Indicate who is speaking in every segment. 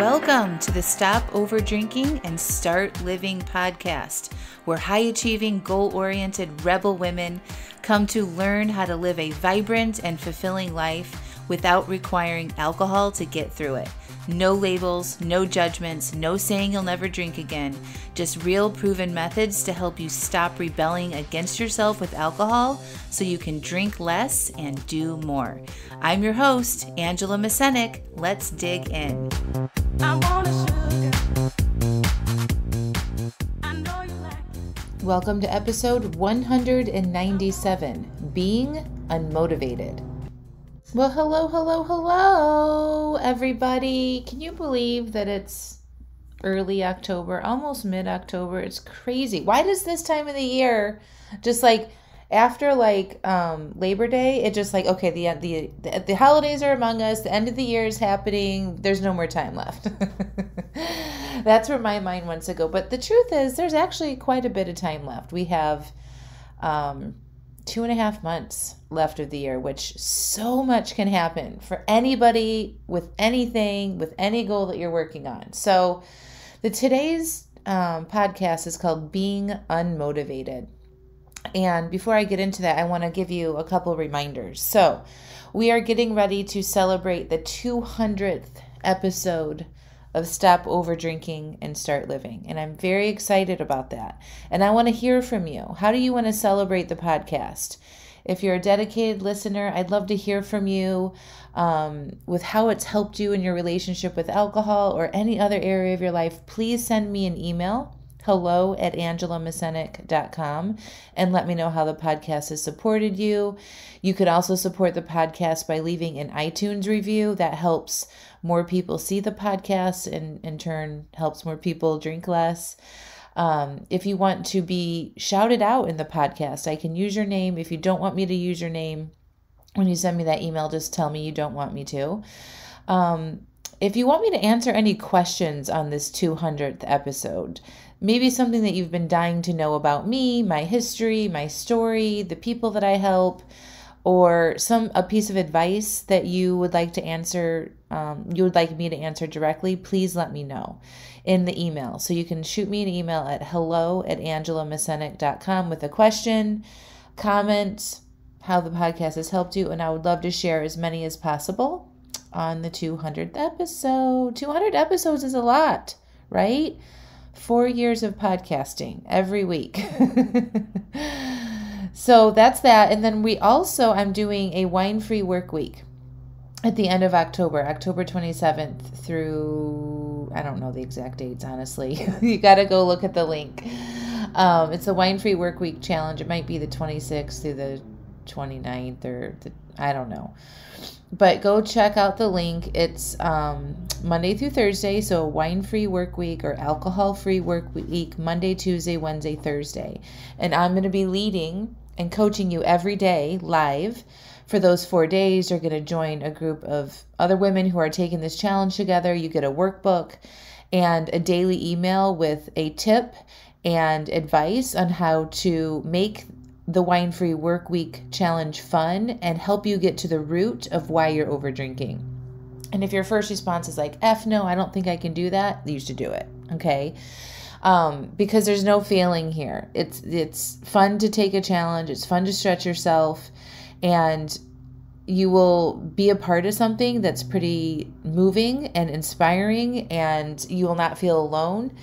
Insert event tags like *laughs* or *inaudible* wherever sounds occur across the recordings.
Speaker 1: Welcome to the Stop Over Drinking and Start Living podcast, where high achieving, goal oriented rebel women come to learn how to live a vibrant and fulfilling life without requiring alcohol to get through it. No labels, no judgments, no saying you'll never drink again. Just real proven methods to help you stop rebelling against yourself with alcohol so you can drink less and do more. I'm your host, Angela Mascenik. Let's dig in. Welcome to episode 197 Being Unmotivated. Well, hello, hello, hello, everybody. Can you believe that it's early October, almost mid October? It's crazy. Why does this time of the year just like after like um Labor Day, it just like okay, the the the, the holidays are among us, the end of the year is happening, there's no more time left. *laughs* That's where my mind wants to go. But the truth is there's actually quite a bit of time left. We have um two and a half months left of the year, which so much can happen for anybody with anything, with any goal that you're working on. So, the today's um, podcast is called Being Unmotivated. And before I get into that, I want to give you a couple reminders. So, we are getting ready to celebrate the 200th episode of Stop Over Drinking and Start Living. And I'm very excited about that. And I want to hear from you. How do you want to celebrate the podcast? If you're a dedicated listener, I'd love to hear from you um, with how it's helped you in your relationship with alcohol or any other area of your life. Please send me an email hello at angelamascenik.com and let me know how the podcast has supported you. You could also support the podcast by leaving an iTunes review. That helps more people see the podcast and in turn helps more people drink less. Um, if you want to be shouted out in the podcast, I can use your name. If you don't want me to use your name, when you send me that email, just tell me you don't want me to. Um, if you want me to answer any questions on this 200th episode, maybe something that you've been dying to know about me, my history, my story, the people that I help, or some a piece of advice that you would like to answer um, you would like me to answer directly please let me know in the email. So you can shoot me an email at hello at angelamascenik.com with a question comment how the podcast has helped you and i would love to share as many as possible on the 200th episode. 200 episodes is a lot right? Four years of podcasting every week *laughs* So that's that. And then we also, I'm doing a wine free work week at the end of October, October 27th through, I don't know the exact dates, honestly. *laughs* you got to go look at the link. Um, it's a wine free work week challenge. It might be the 26th through the 29th or the, I don't know. But go check out the link. It's um, Monday through Thursday, so wine free work week or alcohol free work week, Monday, Tuesday, Wednesday, Thursday. And I'm going to be leading and coaching you every day live for those four days. You're going to join a group of other women who are taking this challenge together. You get a workbook and a daily email with a tip and advice on how to make the wine free work week challenge fun and help you get to the root of why you're over drinking. And if your first response is like, F no, I don't think I can do that, you should do it. Okay um, because there's no failing here. It's it's fun to take a challenge. It's fun to stretch yourself, and you will be a part of something that's pretty moving and inspiring, and you will not feel alone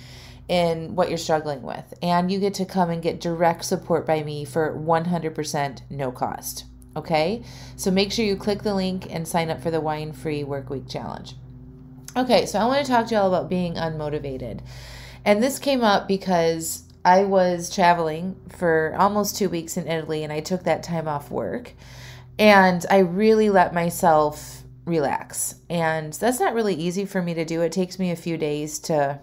Speaker 1: in what you're struggling with. And you get to come and get direct support by me for 100% no cost. Okay, so make sure you click the link and sign up for the wine free work week challenge. Okay, so I want to talk to you all about being unmotivated. And this came up because I was traveling for almost two weeks in Italy and I took that time off work. And I really let myself relax. And that's not really easy for me to do. It takes me a few days to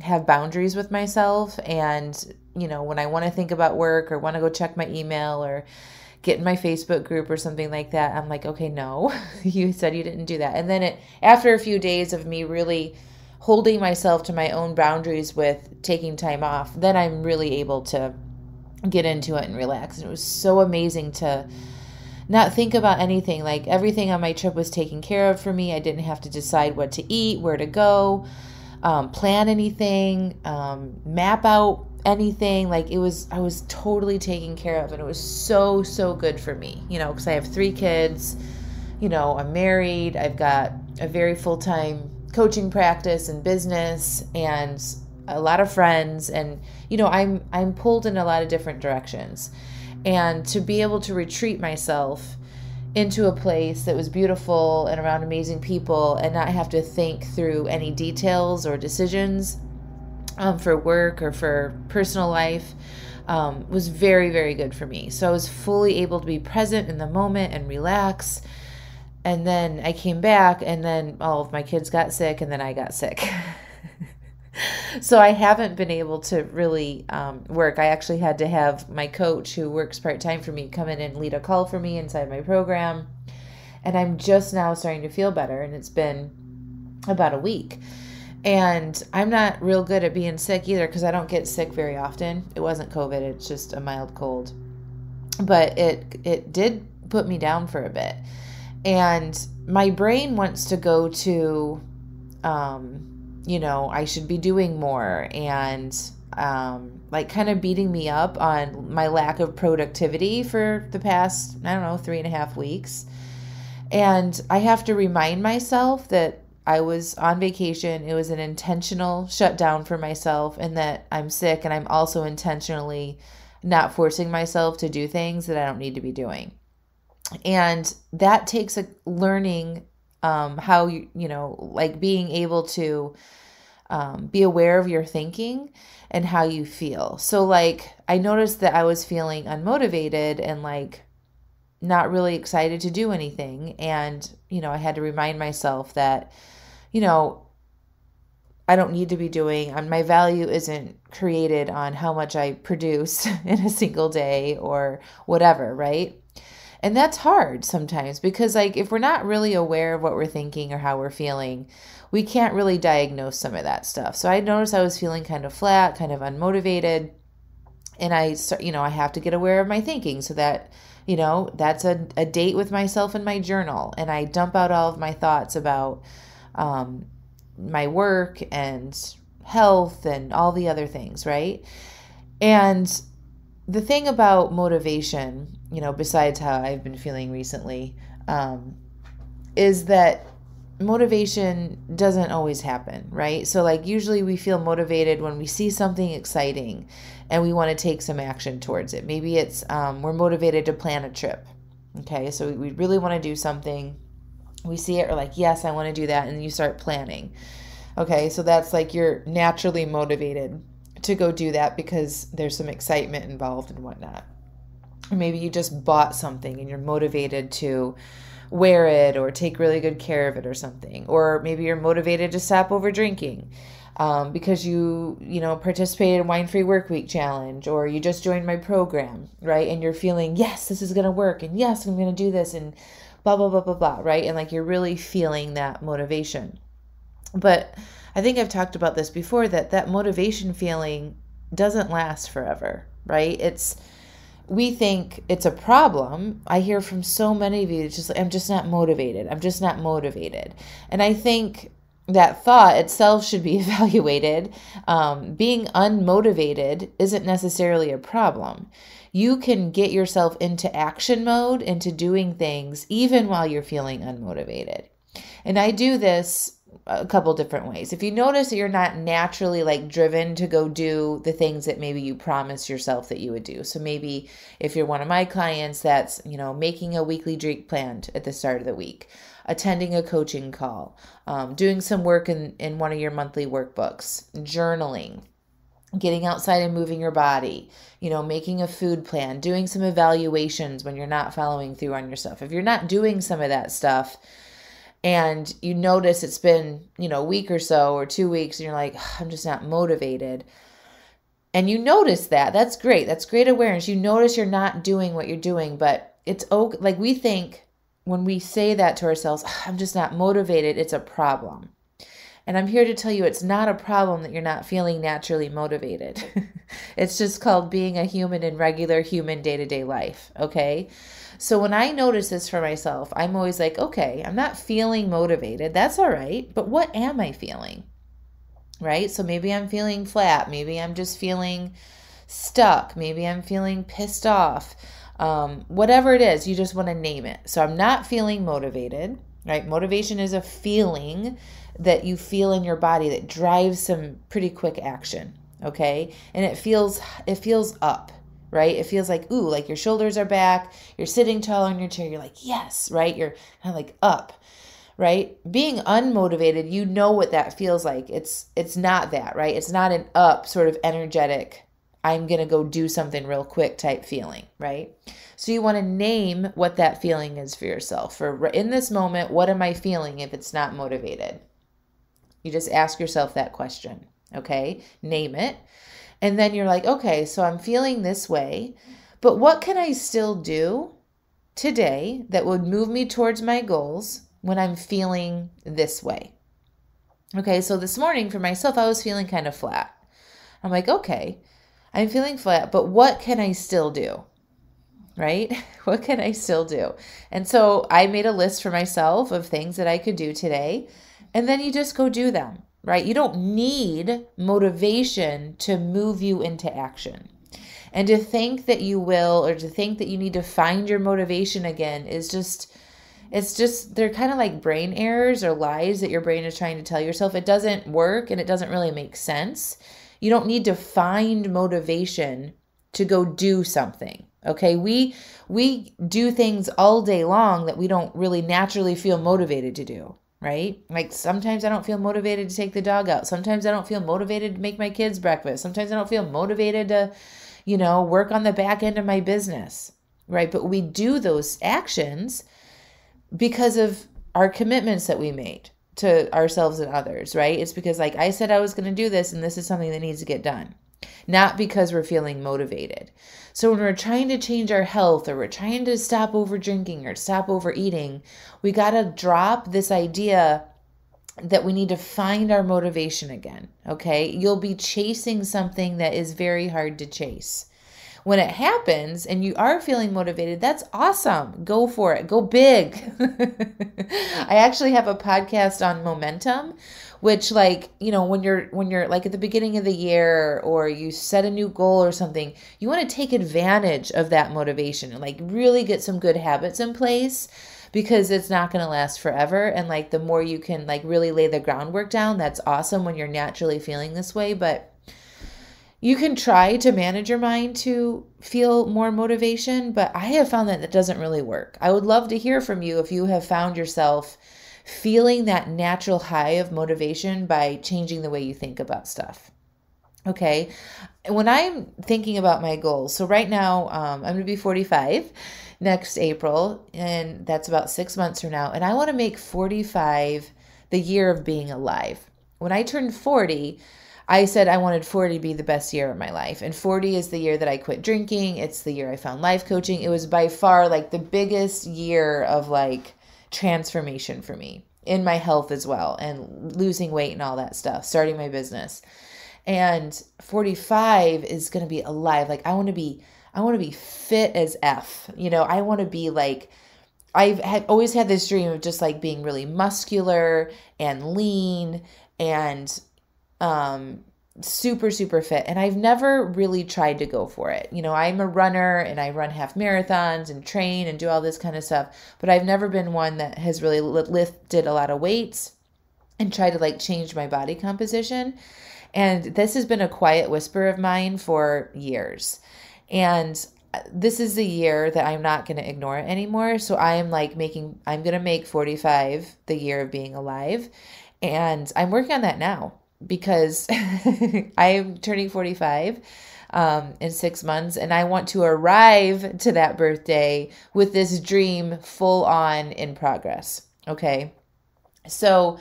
Speaker 1: have boundaries with myself. And, you know, when I want to think about work or want to go check my email or get in my Facebook group or something like that, I'm like, okay, no, *laughs* you said you didn't do that. And then it, after a few days of me really holding myself to my own boundaries with taking time off, then I'm really able to get into it and relax. And it was so amazing to not think about anything. Like everything on my trip was taken care of for me. I didn't have to decide what to eat, where to go, um, plan anything, um, map out anything. Like it was, I was totally taken care of, and it was so so good for me. You know, because I have three kids. You know, I'm married. I've got a very full time coaching practice and business, and a lot of friends, and you know, I'm I'm pulled in a lot of different directions and to be able to retreat myself into a place that was beautiful and around amazing people and not have to think through any details or decisions um, for work or for personal life um, was very, very good for me. So I was fully able to be present in the moment and relax. And then I came back, and then all of my kids got sick, and then I got sick. *laughs* so I haven't been able to really um, work. I actually had to have my coach, who works part time for me, come in and lead a call for me inside my program. And I'm just now starting to feel better, and it's been about a week. And I'm not real good at being sick either because I don't get sick very often. It wasn't COVID; it's just a mild cold. But it it did put me down for a bit, and my brain wants to go to um, you know, I should be doing more and um, like kind of beating me up on my lack of productivity for the past, I don't know, three and a half weeks. And I have to remind myself that I was on vacation. It was an intentional shutdown for myself, and that I'm sick, and I'm also intentionally not forcing myself to do things that I don't need to be doing. And that takes a learning um, how you you know like being able to um, be aware of your thinking and how you feel. So like i noticed that i was feeling unmotivated and like not really excited to do anything. And you know i had to remind myself that you know i don't need to be doing and my value isn't created on how much i produce *laughs* in a single day or whatever right and that's hard sometimes because, like, if we're not really aware of what we're thinking or how we're feeling, we can't really diagnose some of that stuff. So I noticed I was feeling kind of flat, kind of unmotivated. And I you know, I have to get aware of my thinking so that, you know, that's a, a date with myself in my journal. And I dump out all of my thoughts about um, my work and health and all the other things, right? And the thing about motivation, you know, besides how I've been feeling recently, um, is that motivation doesn't always happen, right? So, like, usually we feel motivated when we see something exciting and we want to take some action towards it. Maybe it's um, we're motivated to plan a trip. Okay, so we really want to do something. We see it, we're like, yes, I want to do that, and you start planning. Okay, so that's like you're naturally motivated to go do that because there's some excitement involved and whatnot. Maybe you just bought something and you're motivated to wear it or take really good care of it or something. Or maybe you're motivated to stop over drinking. Um, because you you know participated in wine free work week challenge or you just joined my program right and you're feeling yes this is going to work and yes i'm going to do this and blah blah blah blah blah right and like you're really feeling that motivation but I think I've talked about this before that that motivation feeling doesn't last forever, right? It's we think it's a problem. I hear from so many of you, it's just I'm just not motivated. I'm just not motivated. And I think that thought itself should be *laughs* evaluated. Um, being unmotivated isn't necessarily a problem. You can get yourself into action mode, into doing things, even while you're feeling unmotivated. And I do this a couple different ways. If you notice that you're not naturally like driven to go do the things that maybe you promised yourself that you would do. So maybe if you're one of my clients that's, you know, making a weekly drink plan at the start of the week, attending a coaching call, um, doing some work in, in one of your monthly workbooks, journaling, getting outside and moving your body, you know, making a food plan, doing some evaluations when you're not following through on yourself. If you're not doing some of that stuff, and you notice it's been, you know, a week or so or two weeks, and you're like, I'm just not motivated. And you notice that. That's great. That's great awareness. You notice you're not doing what you're doing, but it's okay. Like we think when we say that to ourselves, I'm just not motivated, it's a problem. And I'm here to tell you it's not a problem that you're not feeling naturally motivated. *laughs* it's just called being a human in regular human day to day life. Okay. So when I notice this for myself, I'm always like, okay, I'm not feeling motivated. That's all right. But what am I feeling? Right? So maybe I'm feeling flat. Maybe I'm just feeling stuck. Maybe I'm feeling pissed off. Um, whatever it is, you just want to name it. So I'm not feeling motivated, right? Motivation is a feeling that you feel in your body that drives some pretty quick action, okay? And it feels it feels up right? It feels like, ooh, like your shoulders are back, you're sitting tall in your chair, you're like, yes, right? You're kind of like up, right? Being unmotivated, you know what that feels like. It's it's not that, right? It's not an up sort of energetic, I'm going to go do something real quick type feeling, right? So you want to name what that feeling is for yourself. For in this moment, what am I feeling if it's not motivated? You just ask yourself that question, okay? Name it. And then you're like, okay, so I'm feeling this way, but what can I still do today that would move me towards my goals when I'm feeling this way? Okay, so this morning for myself, I was feeling kind of flat. I'm like, okay, I'm feeling flat, but what can I still do? Right? *laughs* What can I still do? And so I made a list for myself of things that I could do today, and then you just go do them right? You don't need motivation to move you into action. And to think that you will, or to think that you need to find your motivation again, is just, it's just, they're kind of like brain errors or lies that your brain is trying to tell yourself. It doesn't work and it doesn't really make sense. You don't need to find motivation to go do something. Okay? We we do things all day long that we don't really naturally feel motivated to do right? Like sometimes I don't feel motivated to take the dog out. Sometimes I don't feel motivated to make my kids breakfast. Sometimes I don't feel motivated to, you know, work on the back end of my business, right? But we do those actions because of our commitments that we made to ourselves and others, right? It's because, like I said, I was going to do this and this is something that needs to get done not because we're feeling motivated. So when we're trying to change our health or we're trying to stop over drinking or stop overeating, we got to drop this idea that we need to find our motivation again. Okay. You'll be chasing something that is very hard to chase. When it happens and you are feeling motivated, that's awesome. Go for it. Go big. *laughs* I actually have a podcast on momentum which like you know when you're when you're like at the beginning of the year or you set a new goal or something you want to take advantage of that motivation and like really get some good habits in place because it's not going to last forever. And like the more you can like really lay the groundwork down that's awesome when you're naturally feeling this way. But you can try to manage your mind to feel more motivation but i have found that that doesn't really work. I would love to hear from you if you have found yourself feeling that natural high of motivation by changing the way you think about stuff. Okay. When I'm thinking about my goals, so right now um, I'm going to be 45 next April, and that's about six months from now. And I want to make 45 the year of being alive. When I turned 40, I said I wanted 40 to be the best year of my life. And 40 is the year that I quit drinking. It's the year I found life coaching. It was by far like the biggest year of like transformation for me in my health as well and losing weight and all that stuff, starting my business. And 45 is going to be alive. Like I want to be I want to be fit as F. You know, I want to be like I've had always had this dream of just like being really muscular and lean and um super super fit and I've never really tried to go for it. You know, I'm a runner and I run half marathons and train and do all this kind of stuff, but I've never been one that has really lifted a lot of weights and tried to like change my body composition. And this has been a quiet whisper of mine for years. And uh, this is the year that I'm not going to ignore it anymore. So I am like making, I'm going to make 45 the year of being alive. And I'm working on that now because *laughs* I'm turning 45 um, in six months and I want to arrive to that birthday with this dream full on in progress. Okay. So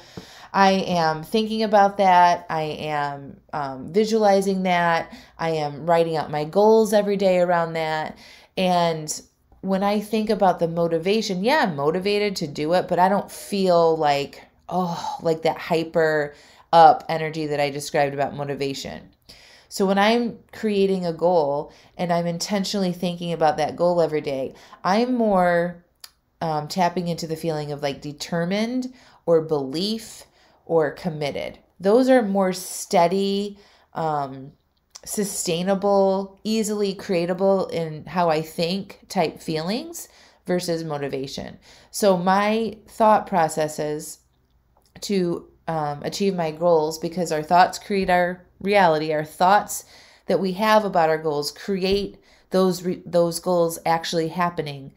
Speaker 1: I am thinking about that. I am um, visualizing that. I am writing out my goals every day around that. And when I think about the motivation, yeah, I'm motivated to do it, but I don't feel like, oh, like that hyper up energy that I described about motivation. So when I'm creating a goal and I'm intentionally thinking about that goal every day, I'm more um, tapping into the feeling of like determined or belief or committed. Those are more steady, um, sustainable, easily creatable in how I think type feelings versus motivation. So my thought processes to um, achieve my goals because our thoughts create our reality. Our thoughts that we have about our goals create those re- those goals actually happening.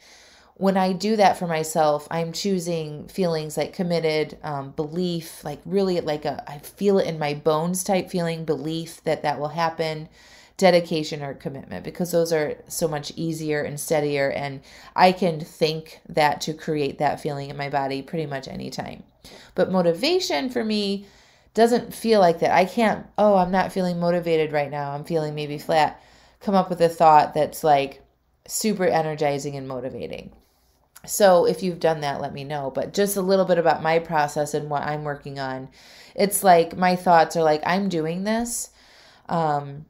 Speaker 1: When I do that for myself, I'm choosing feelings like committed, um, belief, like really like a I feel it in my bones type feeling, belief that that will happen dedication or commitment because those are so much easier and steadier and I can think that to create that feeling in my body pretty much anytime. But motivation for me doesn't feel like that. I can't, oh, I'm not feeling motivated right now. I'm feeling maybe flat. Come up with a thought that's like super energizing and motivating. So if you've done that, let me know. But just a little bit about my process and what I'm working on. It's like my thoughts are like, I'm doing this. Um,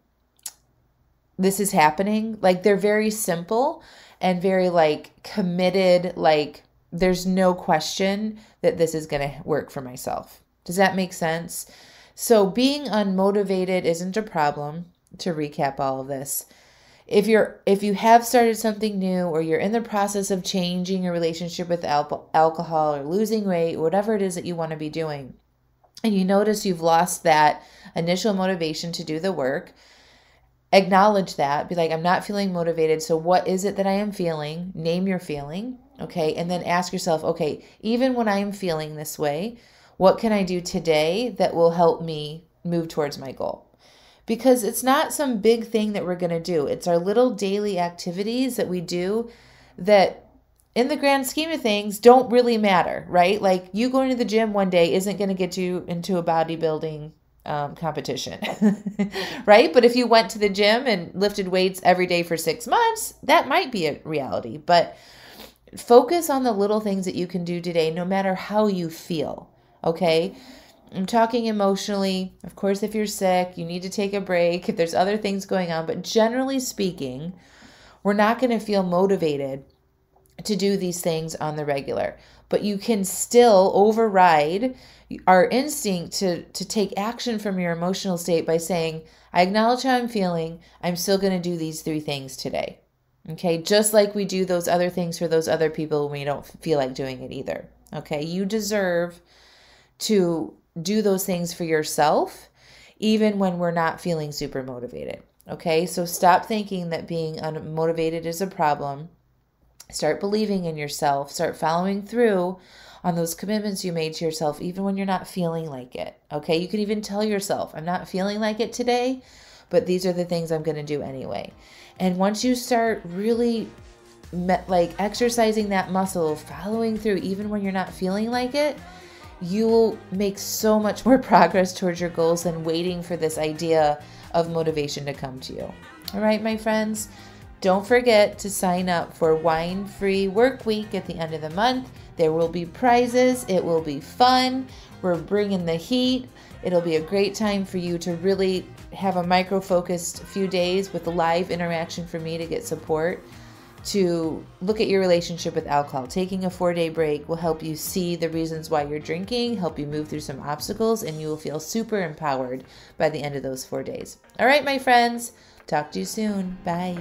Speaker 1: this is happening. Like they're very simple and very like committed, like there's no question that this is going to work for myself. Does that make sense? So being unmotivated isn't a problem to recap all of this. If you're if you have started something new or you're in the process of changing your relationship with al- alcohol or losing weight, whatever it is that you want to be doing, and you notice you've lost that initial motivation to do the work, acknowledge that. Be like, I'm not feeling motivated. So, what is it that I am feeling? Name your feeling. Okay. And then ask yourself, okay, even when I am feeling this way, what can I do today that will help me move towards my goal? Because it's not some big thing that we're going to do, it's our little daily activities that we do that in the grand scheme of things don't really matter, right? Like you going to the gym one day isn't going to get you into a bodybuilding um, competition, *laughs* right? But if you went to the gym and lifted weights every day for six months, that might be a reality. But focus on the little things that you can do today, no matter how you feel, okay? I'm talking emotionally. Of course, if you're sick, you need to take a break, if there's other things going on. But generally speaking, we're not going to feel motivated to do these things on the regular. But you can still override our instinct to to take action from your emotional state by saying, I acknowledge how I'm feeling. I'm still going to do these three things today. Okay? Just like we do those other things for those other people when we don't feel like doing it either. Okay? You deserve to do those things for yourself even when we're not feeling super motivated. Okay? So stop thinking that being unmotivated is a problem. Start believing in yourself. Start following through on those commitments you made to yourself, even when you're not feeling like it. Okay, you can even tell yourself, I'm not feeling like it today, but these are the things I'm going to do anyway. And once you start really like exercising that muscle, following through, even when you're not feeling like it, you'll make so much *laughs* more progress towards your goals than waiting for this idea of motivation to come to you. All right, my friends, don't forget to sign up for Wine Free Work Week at the end of the month. There will be prizes. It will be fun. We're bringing the heat. It'll be a great time for you to really have a micro focused few days with live interaction for me to get support to look at your relationship with alcohol. Taking a four day break will help you see the reasons why you're drinking, help you move through some obstacles, and you will feel super empowered by the end of those four days. All right, my friends, talk to you soon. Bye.